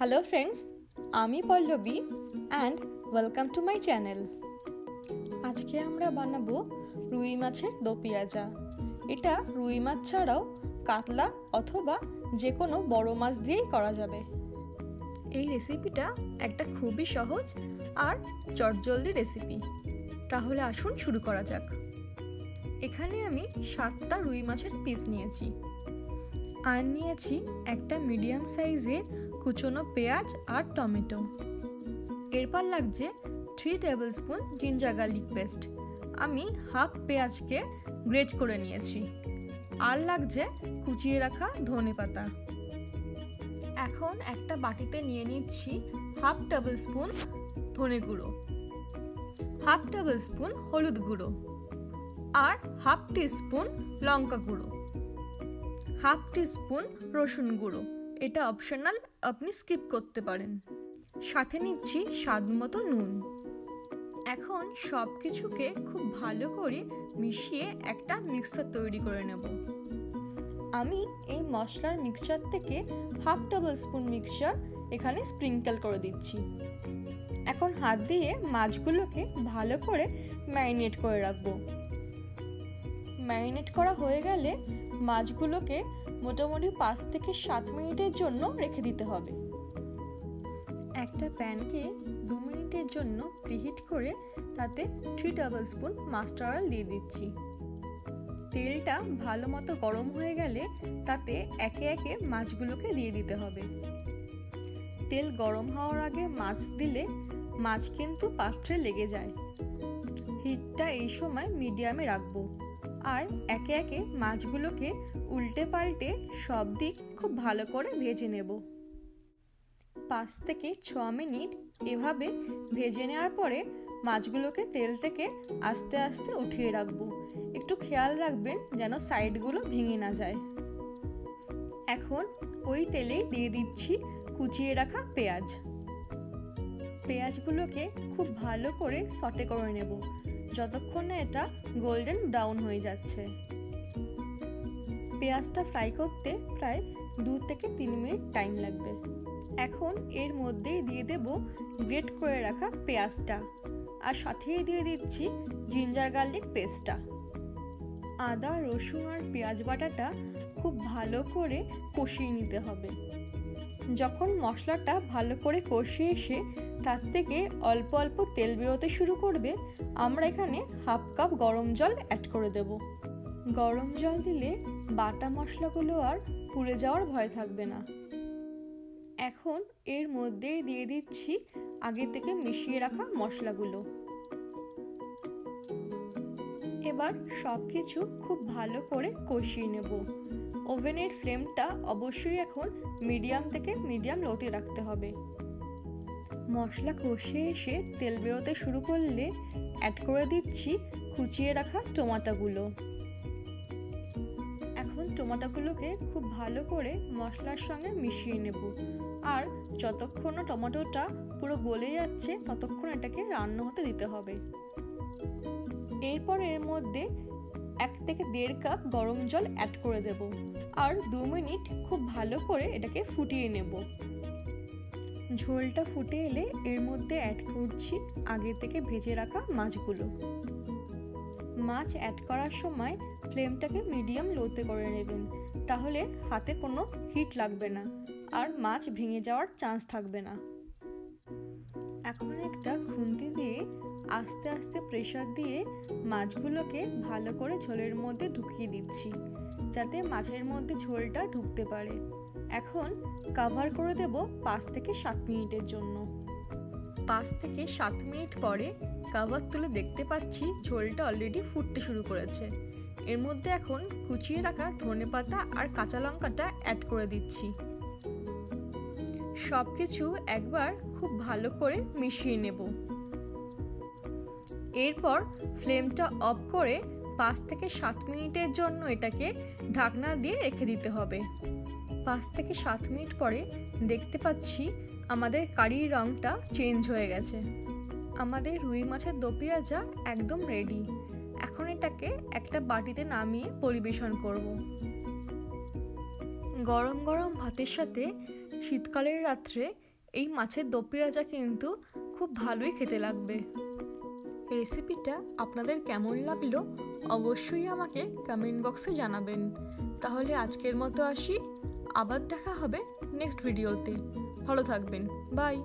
Hello friends আমি Pallavi and welcome to my channel আজকে আমরা বানাবো রুই মাছের দো পেঁয়াজা। এটা রুই মাছ ছাড়াও কাতলা অথবা যে কোনো বড় মাছ দিয়েই করা যাবে। এই রেসিপিটা একটা খুবই সহজ আর চটজলদি রেসিপি তাহলে আসুন শুরু করা যাক। এখানে আমি সাতটা রুই মাছের পিস নিয়েছি। আর নিয়েছি একটা মিডিয়াম সাইজের কুচনো পেঁয়াজ আর টমেটো। এরপর লাগছে three tablespoon ginger garlic paste আমি হাফ পেঁয়াজকে গ্রেট করে নিয়েছি। আর লাগছে কুচিয়ে রাখা ধনে পাতা। এখন একটা বাটিতে নিয়ে নিচ্ছি হাফ টেবিল স্পুন ধনে গুঁড়ো হাফ টেবিল স্পুন হলুদ গুঁড়ো আর হাফ টিস্পুন লঙ্কা গুঁড়ো। হাফ টিস্পুন রসুন গুঁড়ো। এটা অপশনাল আপনি স্কিপ করতে পারেন। সাথে নিচ্ছি স্বাদ মতো নুন। এখন সব কিছুকে খুব ভালো করে মিশিয়ে একটা মিক্সচার তৈরি করে নেব। আমি এই মশলার মিক্সচার থেকে হাফ টেবিল স্পুন মিক্সচার এখানে স্প্রিঙ্কেল করে দিচ্ছি। এখন হাত দিয়ে মাছগুলোকে ভালো করে ম্যারিনেট করে রাখব। ম্যারিনেট করা হয়ে গেলে মাছগুলোকে মোটামুটি পাঁচ থেকে সাত মিনিটের জন্য রেখে দিতে হবে। একটা প্যানকে দু মিনিটের জন্য প্রিহিট করে তাতে three tablespoon mustard oil দিয়ে দিচ্ছি। তেলটা ভালো মতো গরম হয়ে গেলে তাতে একে একে মাছগুলোকে দিয়ে দিতে হবে। তেল গরম হওয়ার আগে মাছ দিলে মাছ কিন্তু পাত্রে লেগে যায়। হিটটা এই সময় মিডিয়ামে রাখব। আর একে একে মাছগুলোকে উল্টে পাল্টে সব দিক খুব ভালো করে ভেজে নেব। পাঁচ থেকে ছ মিনিট এভাবে ভেজে নেওয়ার পরে মাছগুলোকে তেল থেকে আস্তে আস্তে উঠিয়ে রাখব। একটু খেয়াল রাখবেন যেন সাইডগুলো ভেঙে না যায়। এখন ওই তেলেই দিয়ে দিচ্ছি কুচিয়ে রাখা পেঁয়াজ। পেঁয়াজগুলোকে খুব ভালো করে সটে করে নেব। যতক্ষণ না এটা গোল্ডেন ব্রাউন হয়ে যাচ্ছে। পেঁয়াজটা ফ্রাই করতে প্রায় দু থেকে তিন মিনিট টাইম লাগবে। এখন এর মধ্যেই দিয়ে দেব গ্রেট করে রাখা পেঁয়াজটা। আর সাথেই দিয়ে দিচ্ছি জিঞ্জার গার্লিক পেস্টটা আদা, রসুন আর পেঁয়াজ বাটাটা খুব ভালো করে কষিয়ে নিতে হবে। যখন মশলাটা ভালো করে কষিয়ে এসে তার থেকে অল্প অল্প তেল বেরোতে শুরু করবে, আমরা এখানে হাফ কাপ গরম জল অ্যাড করে দেব। গরম জল দিলে বাটা মশলাগুলো আর পুড়ে যাওয়ার ভয় থাকবে না। এখন এর মধ্যেই দিয়ে দিচ্ছি আগে থেকে মিশিয়ে রাখা মশলাগুলো। এবার সব কিছু খুব ভালো করে কষিয়ে নেব। ওভেনের ফ্লেমটা অবশ্যই এখন মিডিয়াম থেকে মিডিয়াম লোতে রাখতে হবে। মশলা কষে এসে তেল বেরোতে শুরু করলে অ্যাড করে দিচ্ছি কুচিয়ে রাখা টমাটোগুলো। এখন টমাটোগুলোকে খুব ভালো করে মশলার সঙ্গে মিশিয়ে নেব। আর যতক্ষণ টমেটোটা পুরো গলে যাচ্ছে, ততক্ষণ এটাকে রান্না হতে দিতে হবে। এরপর এর মধ্যে এক থেকে দেড় কাপ গরম জল অ্যাড করে দেব। আর দু মিনিট খুব ভালো করে এটাকে ফুটিয়ে নেব। ঝোলটা ফুটে এলে এর মধ্যে অ্যাড করছি আগে থেকে ভেজে রাখা মাছগুলো। মাছ অ্যাড করার সময় ফ্লেমটাকে মিডিয়াম লোতে করে নেবেন, তাহলে হাতে কোনো হিট লাগবে না আর মাছ ভেঙে যাওয়ার চান্স থাকবে না। এখন একটা খুন্তি দিয়ে আস্তে আস্তে প্রেশার দিয়ে মাছগুলোকে ভালো করে ঝোলের মধ্যে ঢুকিয়ে দিচ্ছি, যাতে মাছের মধ্যে ঝোলটা ঢুকতে পারে। এখন কাভার করে দেব পাঁচ থেকে সাত মিনিটের জন্য। পাঁচ থেকে সাত মিনিট পরে কাভার তুলে দেখতে পাচ্ছি ঝোলটা অলরেডি ফুটতে শুরু করেছে। এর মধ্যে এখন কুচিয়ে রাখা ধনে পাতা আর কাঁচা লঙ্কাটা অ্যাড করে দিচ্ছি। সব কিছু একবার খুব ভালো করে মিশিয়ে নেব। এরপর ফ্লেমটা অফ করে পাঁচ থেকে সাত মিনিটের জন্য এটাকে ঢাকনা দিয়ে রেখে দিতে হবে। পাঁচ থেকে সাত মিনিট পরে দেখতে পাচ্ছি আমাদের কারির রঙটা চেঞ্জ হয়ে গেছে। আমাদের রুই মাছের দো একদম রেডি এখন এটাকে একটা বাটিতে নামিয়ে পরিবেশন করব। গরম গরম ভাতের সাথে শীতকালের রাত্রে এই মাছের দো কিন্তু খুব ভালোই খেতে লাগবে। রেসিপিটা আপনাদের কেমন লাগল অবশ্যই আমাকে কমেন্ট বক্সে জানাবেন। তাহলে আজকের মতো আসি। আবার দেখা হবে নেক্সট ভিডিওতে ভালো থাকবেন। বাই